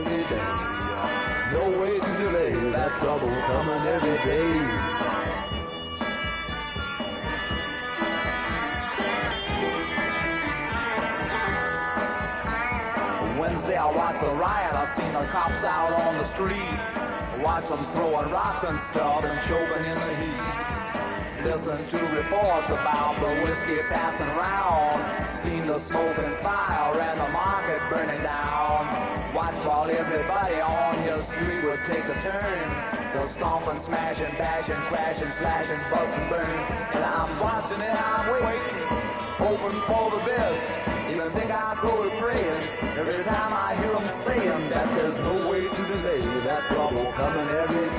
every day. No way to delay that trouble coming every day. Wednesday I watched the riot. I seen the cops out on the street. Watch them throwing rocks and stuff and choking in the heat. Listen to reports about the whiskey passing around. Seen the smoke and fire and the market burning down. Watch while everybody on your street would take a turn. The stomping, smashing, bashing, crashing, slashing, busting, burning. And I'm watching and I'm waiting, hoping for the best. Even think I go to praying every time I hear them saying that there's no way to delay that trouble coming every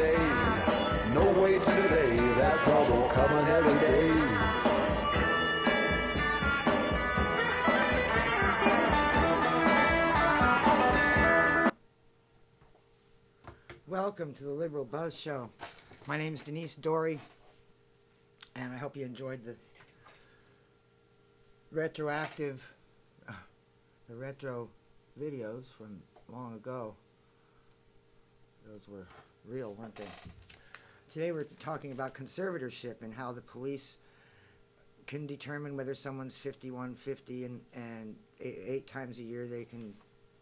Welcome to the Liberal Buzz Show. My name is Denise Dorey, and I hope you enjoyed the retroactive, uh, the retro videos from long ago. Those were real, weren't they? Today we're talking about conservatorship and how the police can determine whether someone's 5150 and, and eight, eight times a year they can,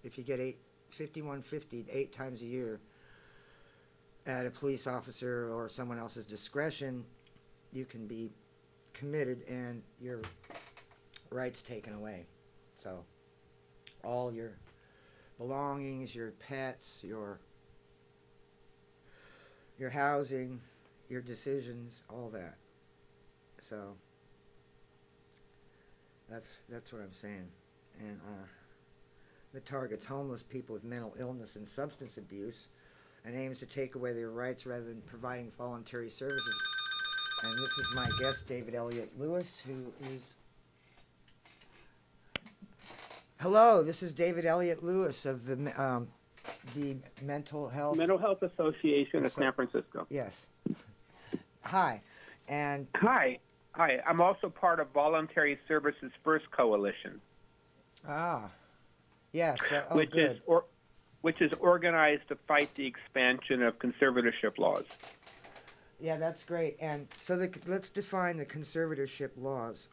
if you get eight, 5150 eight times a year, at a police officer or someone else's discretion, you can be committed and your rights taken away. So, all your belongings, your pets, your your housing, your decisions, all that. So, that's that's what I'm saying. And uh, the target's homeless people with mental illness and substance abuse and aims to take away their rights rather than providing voluntary services. And this is my guest, David Elliot Lewis, who is. Hello, this is David Elliot Lewis of the um, the Mental Health. Mental Health Association of San Francisco. Yes. Hi, and Hi. Hi. I'm also part of Voluntary Services First Coalition, ah, yes. uh, oh, which good. is or, which is organized to fight the expansion of conservatorship laws. Yeah, that's great. And so the, let's define the conservatorship laws.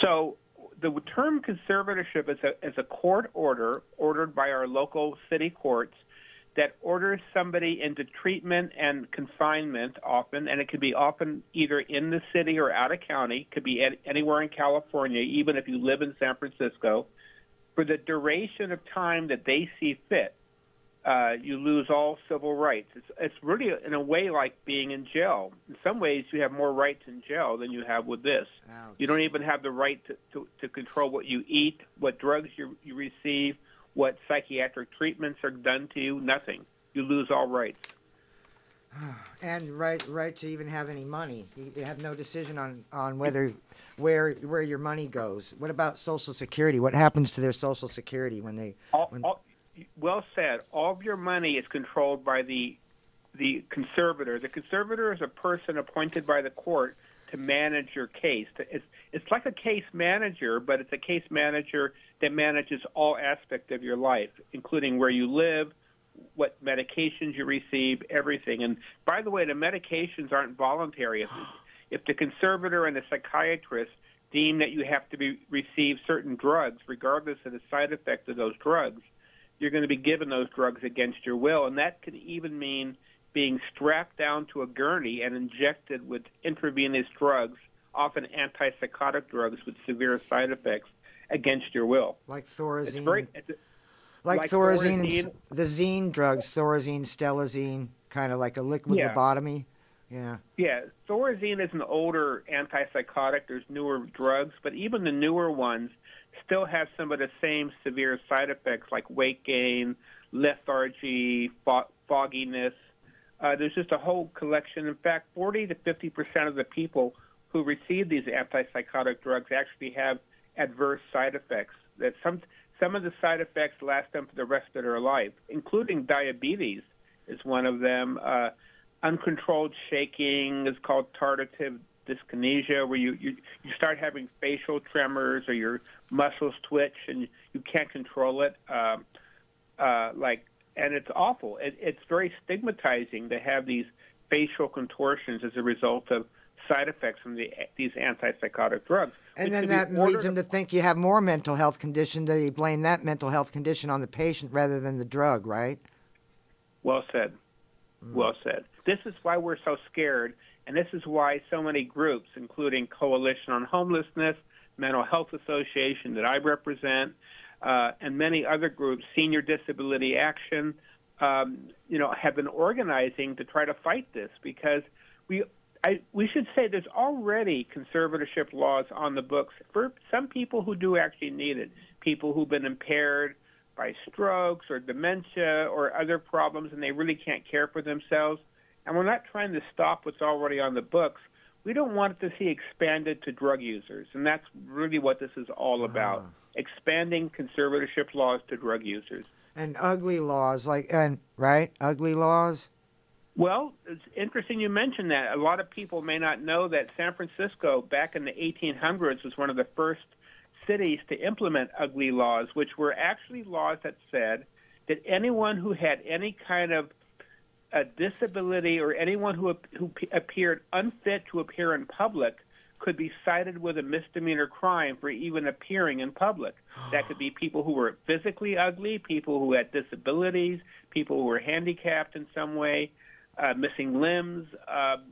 So the term conservatorship is a, is a court order ordered by our local city courts that orders somebody into treatment and confinement often, and it could be often either in the city or out of county, could be at, anywhere in California, even if you live in San Francisco, for the duration of time that they see fit. Uh, you lose all civil rights. It's, it's really, in a way, like being in jail. In some ways, you have more rights in jail than you have with this. Ouch. You don't even have the right to, to, to control what you eat, what drugs you, you receive, what psychiatric treatments are done to you. Nothing. You lose all rights. and right right to even have any money. You, you have no decision on, on whether where where your money goes. What about Social Security? What happens to their Social Security when they All, when, all, well said. All of your money is controlled by the the conservator. The conservator is a person appointed by the court to manage your case. It's it's like a case manager, but it's a case manager that manages all aspects of your life, including where you live, what medications you receive, everything. And by the way, the medications aren't voluntary. If, if the conservator and the psychiatrist deem that you have to be, receive certain drugs, regardless of the side effects of those drugs, you're going to be given those drugs against your will. And that can even mean being strapped down to a gurney and injected with intravenous drugs, often antipsychotic drugs with severe side effects, against your will. like It's Thorazine, very, it's, like, like Thorazine, and s- the Zine drugs, Thorazine, Stelazine, kind of like a liquid Yeah. lobotomy. Yeah. Yeah, Thorazine is an older antipsychotic. There's newer drugs, but even the newer ones still have some of the same severe side effects like weight gain, lethargy, fo- fogginess, Uh, there's just a whole collection. In fact, 40 to 50 percent of the people who receive these antipsychotic drugs actually have adverse side effects. That some some of the side effects last them for the rest of their life, including diabetes is one of them. Uh, uncontrolled shaking is called tardive dyskinesia, where you, you you start having facial tremors or your muscles twitch and you can't control it. Uh, uh, like, and it's awful. It, it's very stigmatizing to have these facial contortions as a result of side effects from the, these antipsychotic drugs. And then that leads them to think you have more mental health condition. They blame that mental health condition on the patient rather than the drug, right? Well said. Mm. Well said. This is why we're so scared, and this is why so many groups, including Coalition on Homelessness, Mental Health Association that I represent, uh, and many other groups, Senior Disability Action, um, you know, have been organizing to try to fight this because we I, we should say there's already conservatorship laws on the books for some people who do actually need it. People who've been impaired by strokes or dementia or other problems and they really can't care for themselves. And we're not trying to stop what's already on the books. We don't want it to see expanded to drug users. And that's really what this is all about. Uh-huh. Expanding conservatorship laws to drug users. And ugly laws like and right? Ugly laws? Well, it's interesting you mentioned that. A lot of people may not know that San Francisco, back in the 1800s, was one of the first cities to implement ugly laws, which were actually laws that said that anyone who had any kind of a disability or anyone who, who appeared unfit to appear in public could be cited with a misdemeanor crime for even appearing in public. That could be people who were physically ugly, people who had disabilities, people who were handicapped in some way uh, missing limbs. Um,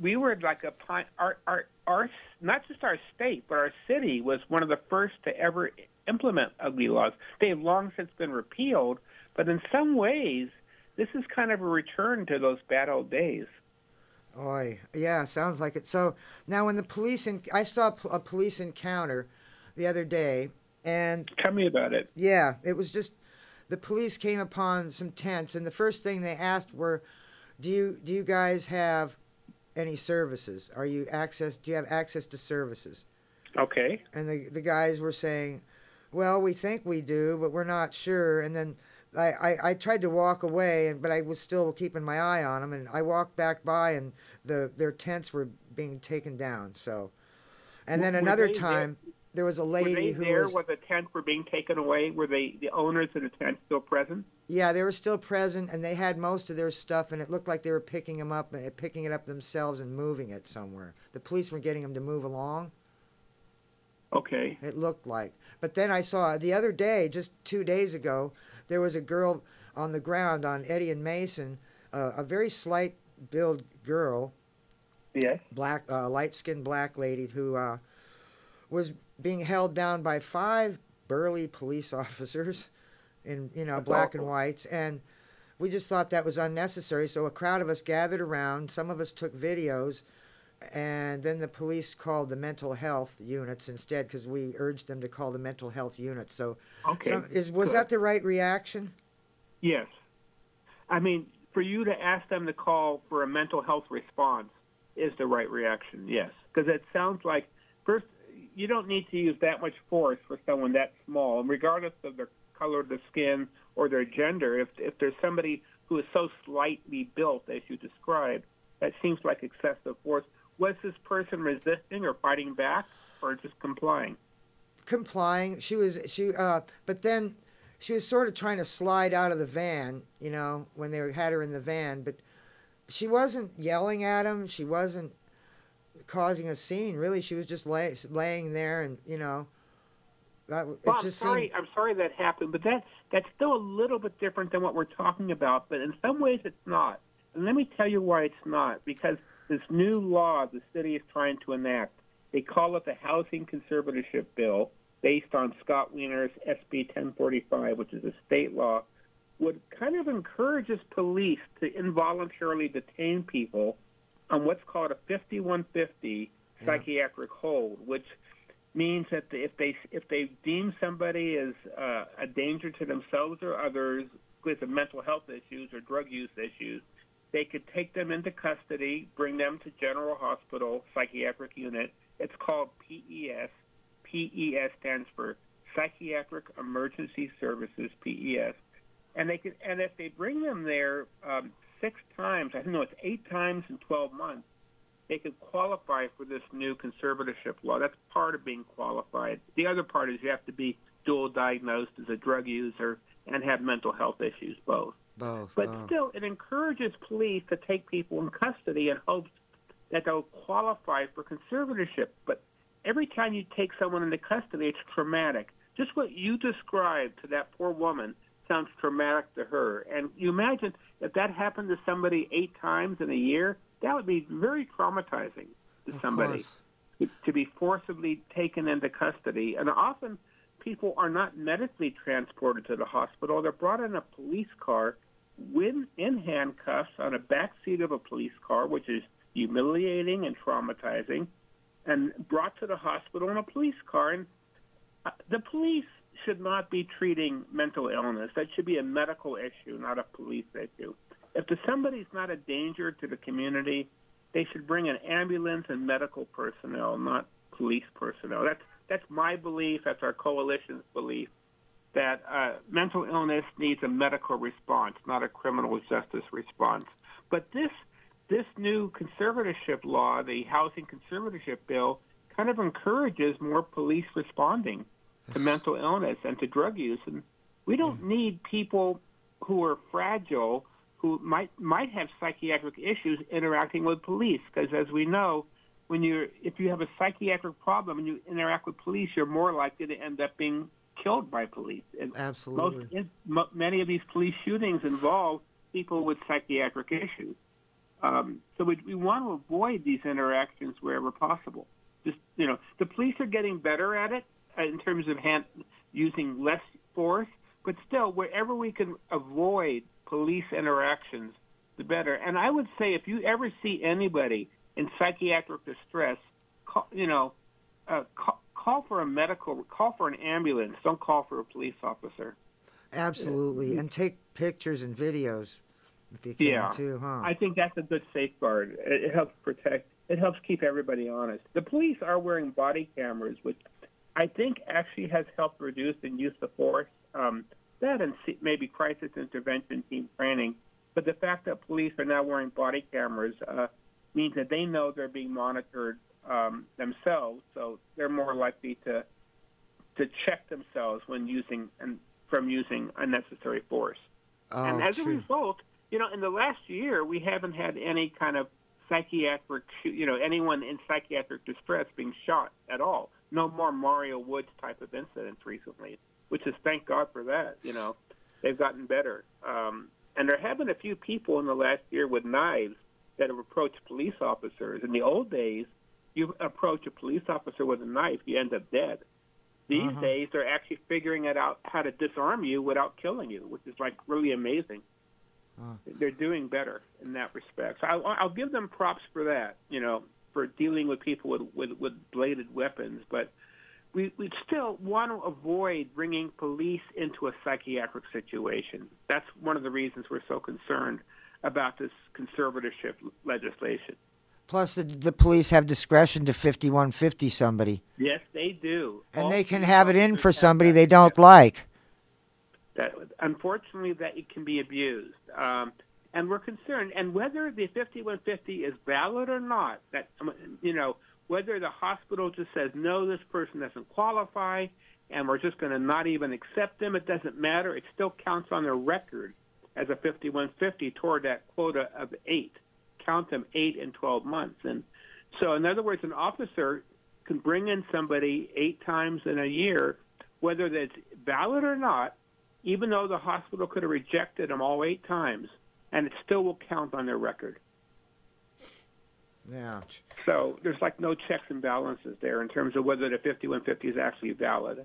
we were like a our, our our not just our state but our city was one of the first to ever implement ugly laws. They have long since been repealed, but in some ways, this is kind of a return to those bad old days. Oi, yeah, sounds like it. So now, when the police, in, I saw a police encounter the other day, and tell me about it. Yeah, it was just the police came upon some tents, and the first thing they asked were, do you do you guys have any services? Are you access? Do you have access to services? Okay. And the the guys were saying, well, we think we do, but we're not sure. And then I, I, I tried to walk away, but I was still keeping my eye on them. And I walked back by, and the their tents were being taken down. So, and then were another time, there? there was a lady who there was. Were the tents were being taken away? Were they the owners of the tent still present? Yeah, they were still present, and they had most of their stuff, and it looked like they were picking them up, uh, picking it up themselves, and moving it somewhere. The police were getting them to move along. Okay. It looked like, but then I saw the other day, just two days ago, there was a girl on the ground on Eddy and Mason, uh, a very slight build girl. Yes. Black, uh, light-skinned black lady who uh, was being held down by five burly police officers in you know That's black awful. and whites, and we just thought that was unnecessary. So a crowd of us gathered around. Some of us took videos, and then the police called the mental health units instead because we urged them to call the mental health units. So, okay, some, is was Good. that the right reaction? Yes, I mean for you to ask them to call for a mental health response is the right reaction. Yes, because it sounds like first you don't need to use that much force for someone that small, and regardless of their color of the skin or their gender. If if there's somebody who is so slightly built as you described, that seems like excessive force. Was this person resisting or fighting back, or just complying? Complying. She was she. Uh, but then she was sort of trying to slide out of the van. You know, when they had her in the van, but she wasn't yelling at him. She wasn't causing a scene. Really, she was just lay, laying there and you know well, I'm sorry. Seemed... I'm sorry that happened, but that that's still a little bit different than what we're talking about. But in some ways, it's not. And let me tell you why it's not. Because this new law the city is trying to enact, they call it the Housing Conservatorship Bill, based on Scott Wiener's SB 1045, which is a state law, would kind of encourages police to involuntarily detain people on what's called a 5150 yeah. psychiatric hold, which means that if they if they deem somebody as uh, a danger to themselves or others with of mental health issues or drug use issues, they could take them into custody, bring them to General Hospital Psychiatric Unit. It's called PES. PES stands for Psychiatric Emergency Services, PES. And they could, and if they bring them there um, six times, I don't know, it's eight times in 12 months, they could qualify for this new conservatorship law. That's part of being qualified. The other part is you have to be dual diagnosed as a drug user and have mental health issues, both. Both. But oh. still, it encourages police to take people in custody in hopes that they'll qualify for conservatorship. But every time you take someone into custody, it's traumatic. Just what you described to that poor woman sounds traumatic to her. And you imagine if that happened to somebody eight times in a year, that would be very traumatizing to Of somebody course. to be forcibly taken into custody. And often people are not medically transported to the hospital. They're brought in a police car with in handcuffs on a back seat of a police car, which is humiliating and traumatizing, and brought to the hospital in a police car. And uh, the police should not be treating mental illness. That should be a medical issue, not a police issue. If the, somebody's not a danger to the community, they should bring an ambulance and medical personnel, not police personnel. That's that's my belief. That's our coalition's belief that uh, mental illness needs a medical response, not a criminal justice response. But this this new conservatorship law, the housing conservatorship bill, kind of encourages more police responding to mental illness and to drug use. And we don't need people who are fragile, who might might have psychiatric issues, interacting with police. Because as we know, when you're if you have a psychiatric problem and you interact with police, you're more likely to end up being killed by police. And Absolutely. most, mo- many of these police shootings involve people with psychiatric issues. Um, so we, we want to avoid these interactions wherever possible. Just you know, the police are getting better at it uh, in terms of hand, using less force, but still, wherever we can avoid police interactions, the better. And I would say, if you ever see anybody in psychiatric distress, call, you know, uh, call, for a medical, call for an ambulance. Don't call for a police officer. Absolutely. And take pictures and videos if you can Yeah. too, huh? I think that's a good safeguard. It, it helps protect. It helps keep everybody honest. The police are wearing body cameras, which I think actually has helped reduce the use of force. Um, that and maybe crisis intervention team training. But the fact that police are now wearing body cameras uh, means that they know they're being monitored um, themselves, so they're more likely to to check themselves when using and from using unnecessary force. oh, and as a result, you know, in the last year, we haven't had any kind of psychiatric, you know, anyone in psychiatric distress being shot at all. No more Mario Woods type of incidents recently, which is thank God for that. You know, they've gotten better. Um, and there have been a few people in the last year with knives that have approached police officers. In the old days, you approach a police officer with a knife, you end up dead. These Uh-huh. days, they're actually figuring it out how to disarm you without killing you, which is like really amazing. Huh. They're doing better in that respect. So I, I'll give them props for that. You know, for dealing with people with with, with bladed weapons, but we we still want to avoid bringing police into a psychiatric situation. That's one of the reasons we're so concerned about this conservatorship legislation. Plus, the, the police have discretion to 5150 somebody. Yes, they do. And All they can have it in for somebody they don't like. that unfortunately that it can be abused. Um, and we're concerned, and whether the 5150 is valid or not, that you know whether the hospital just says no, this person doesn't qualify, and we're just going to not even accept them. It doesn't matter. It still counts on their record as a 5150 toward that quota of eight. Count them eight and 12 months, and so in other words, an officer can bring in somebody eight times in a year, whether that's valid or not, even though the hospital could have rejected them all eight times, and it still will count on their record. Yeah. So there's like no checks and balances there in terms of whether the 5150 is actually valid.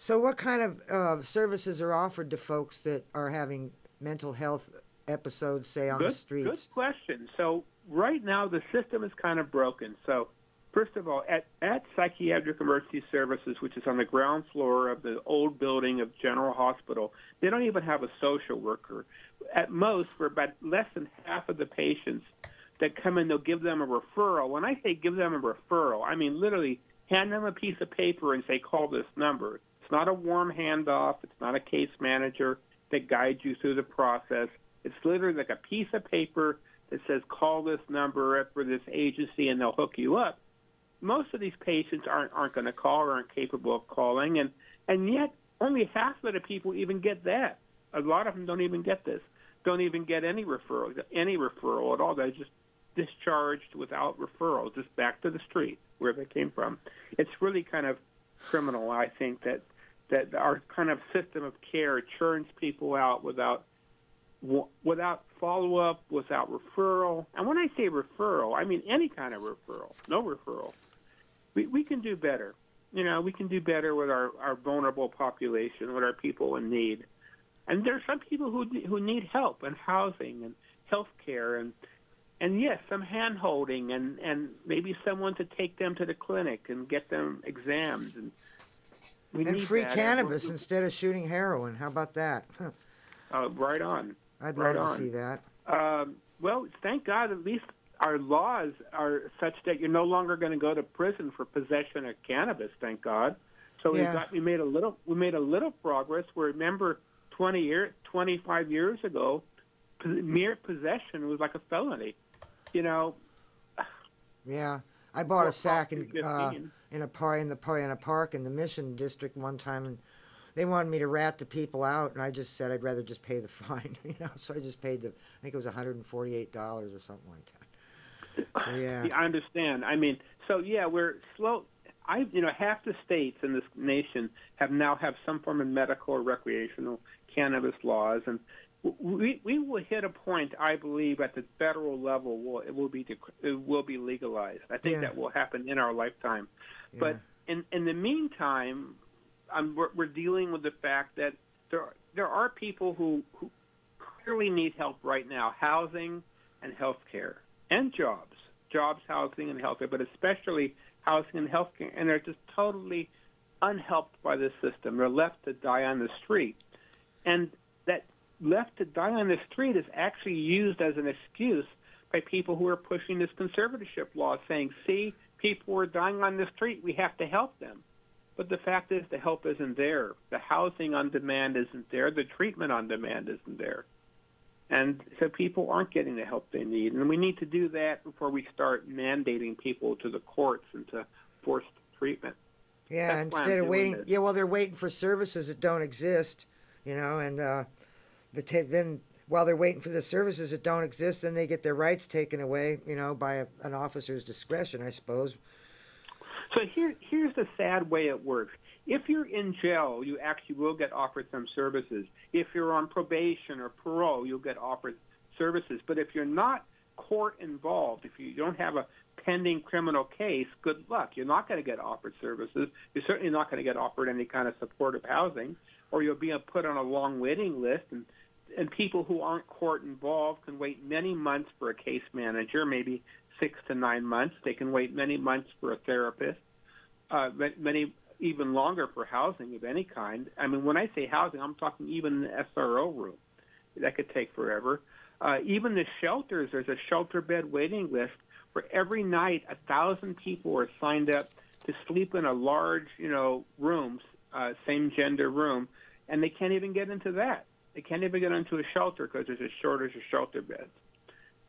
So, what kind of uh, services are offered to folks that are having mental health episodes, say on good, the streets? Good question. So right now the system is kind of broken. So First of all, at, at Psychiatric Emergency Services, which is on the ground floor of the old building of General Hospital, they don't even have a social worker. At most, for about less than half of the patients that come in, they'll give them a referral. When I say give them a referral, I mean literally hand them a piece of paper and say, call this number. It's not a warm handoff. It's not a case manager that guides you through the process. It's literally like a piece of paper that says, call this number for this agency and they'll hook you up. Most of these patients aren't, aren't going to call or aren't capable of calling. And, and yet, only half of the people even get that. A lot of them don't even get this, don't even get any referral, any referral at all. They're just discharged without referral, just back to the street where they came from. It's really kind of criminal, I think, that that our kind of system of care churns people out without without follow up, without referral. And when I say referral, I mean any kind of referral, no referral. We we can do better. You know, we can do better with our, our vulnerable population, with our people in need. And there are some people who who need help and housing and health care and and yes, some hand holding and, and maybe someone to take them to the clinic and get them examined and we and need free that. cannabis instead of shooting heroin. How about that? uh, right on. I'd Right love to on. see that. Um, well, thank God at least our laws are such that you're no longer going to go to prison for possession of cannabis. Thank God. So we got we made a little we made a little progress. Where remember, 20 year 25 years ago, mere possession was like a felony. You know, Yeah, I bought a sack in uh, in a par in the par in a park in the Mission District one time, and they wanted me to rat the people out, and I just said I'd rather just pay the fine, you know. So I just paid the I think it was 148 dollars or something like that. So yeah, I understand. I mean, so yeah, we're slow. I, you know, half the states in this nation have now have some form of medical or recreational cannabis laws, and we we will hit a point, I believe, at the federal level, will it will be it will be legalized. I think Yeah. that will happen in our lifetime. But in in the meantime, um, we're, we're dealing with the fact that there are, there are people who, who clearly need help right now: housing and health care and jobs, jobs, housing, and healthcare, but especially housing and healthcare, and they're just totally unhelped by this system. They're left to die on the street, and that left to die on the street is actually used as an excuse by people who are pushing this conservatorship law, saying, "See, people are dying on the street. We have to help them." But the fact is, the help isn't there. The housing on demand isn't there. The treatment on demand isn't there. And so people aren't getting the help they need. And we need to do that before we start mandating people to the courts and to forced treatment. yeah. that's Instead of waiting, this. yeah. Well, they're waiting for services that don't exist, you know, and uh, but ta then while they're waiting for the services that don't exist, then they get their rights taken away, you know, by a, an officer's discretion, I suppose. So here, here's the sad way it works. If you're in jail, you actually will get offered some services. If you're on probation or parole, you'll get offered services. But if you're not court involved, if you don't have a pending criminal case, good luck. You're not going to get offered services. You're certainly not going to get offered any kind of supportive housing, or you'll be put on a long waiting list. And and people who aren't court involved can wait many months for a case manager, maybe six to nine months. They can wait many months for a therapist, uh, many even longer for housing of any kind. I mean, when I say housing, I'm talking even an SRO room. That could take forever. Uh, even the shelters, there's a shelter bed waiting list for every night. A thousand people are signed up to sleep in a large, you know, rooms, uh, same gender room, and they can't even get into that. They can't even get into a shelter because there's a shortage of shelter beds.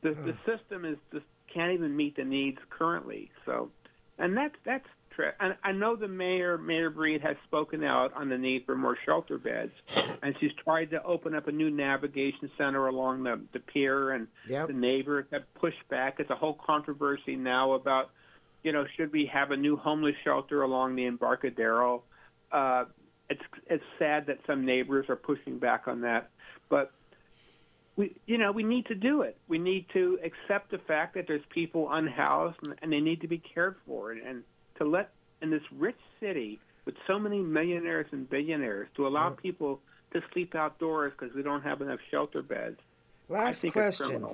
The the system is just can't even meet the needs currently. So, and that's that's true. And I know the mayor, Mayor Breed, has spoken out on the need for more shelter beds, and she's tried to open up a new navigation center along the the pier, and Yep. the neighbors have pushed back. It's a whole controversy now about, you know, should we have a new homeless shelter along the Embarcadero? Uh, it's it's sad that some neighbors are pushing back on that, but we you know we need to do it. We need to accept the fact that there's people unhoused and, and they need to be cared for, and, and to let in this rich city with so many millionaires and billionaires to allow people to sleep outdoors because we don't have enough shelter beds. Last question.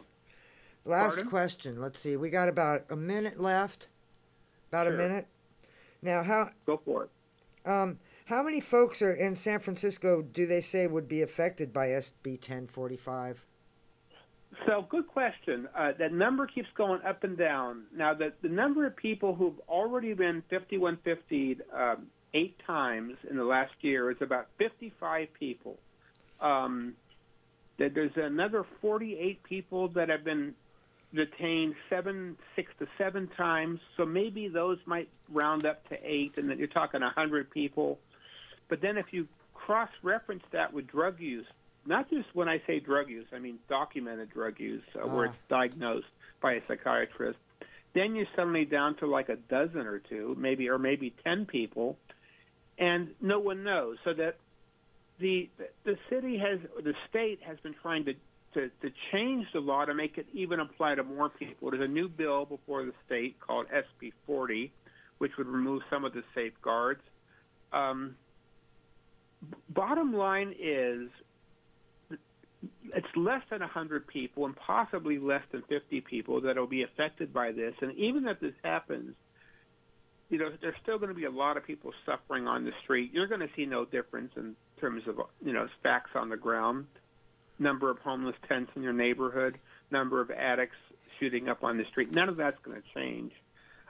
Last Pardon? question. Let's see. We got about a minute left. About a minute. Now, how Go for it. um, how many folks are in San Francisco? Do they say would be affected by SB 1045? So, good question. Uh, that number keeps going up and down. Now, the, the number of people who've already been 5150 um, eight times in the last year is about 55 people. Um, that there's another 48 people that have been detained seven, six to seven times. So maybe those might round up to eight, and then you're talking 100 people. But then if you cross-reference that with drug use, not just when I say drug use, I mean documented drug use, uh, where Ah. it's diagnosed by a psychiatrist. Then you're suddenly down to like a dozen or two, maybe or maybe ten people, and no one knows. So that the the city has, the state has been trying to to, to change the law to make it even apply to more people. There's a new bill before the state called SB 40, which would remove some of the safeguards. Um, bottom line is it's less than 100 people and possibly less than 50 people that will be affected by this. And even if this happens, you know, there's still going to be a lot of people suffering on the street. You're going to see no difference in terms of, you know, facts on the ground. Number of homeless tents in your neighborhood, number of addicts shooting up on the street. None of that's going to change.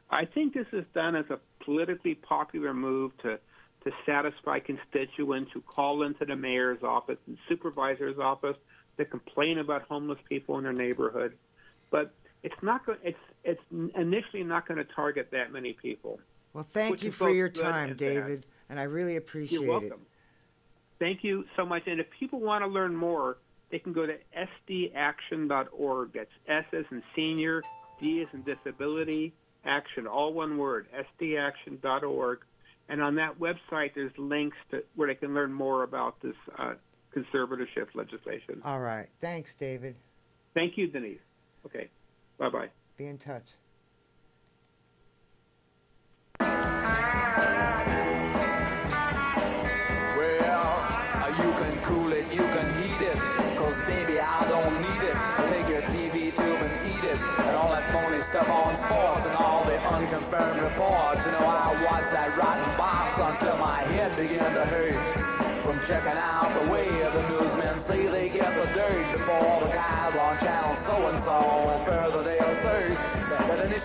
I think this is done as a politically popular move to to satisfy constituents who call into the mayor's office and supervisor's office to complain about homeless people in their neighborhood. But it's not going. It's it's initially not going to target that many people. Well, thank you for your time. David, and I really appreciate it. You're welcome. it. Thank you so much. And if people want to learn more, they can go to sdaction.org. That's S as in senior, D as in disability, action, all one word, sdaction.org. And on that website, there's links to where they can learn more about this uh, conservatorship legislation. All right. Thanks, David. Thank you, Denise. Okay. Bye bye. Be in touch.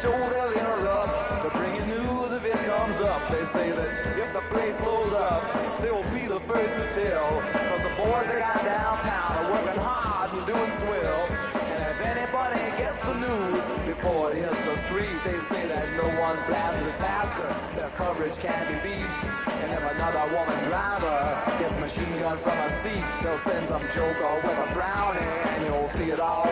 Show they'll interrupt to bring you news if it comes up. They say that if the place blows up, they will be the first to tell. Cause the boys they got downtown are working hard and doing swell. And if anybody gets the news before it hits the street, they say that no one blabs it faster. Their coverage can be beat. And if another woman driver gets machine gun from a seat, they'll send some joker with a brownie and you'll see it all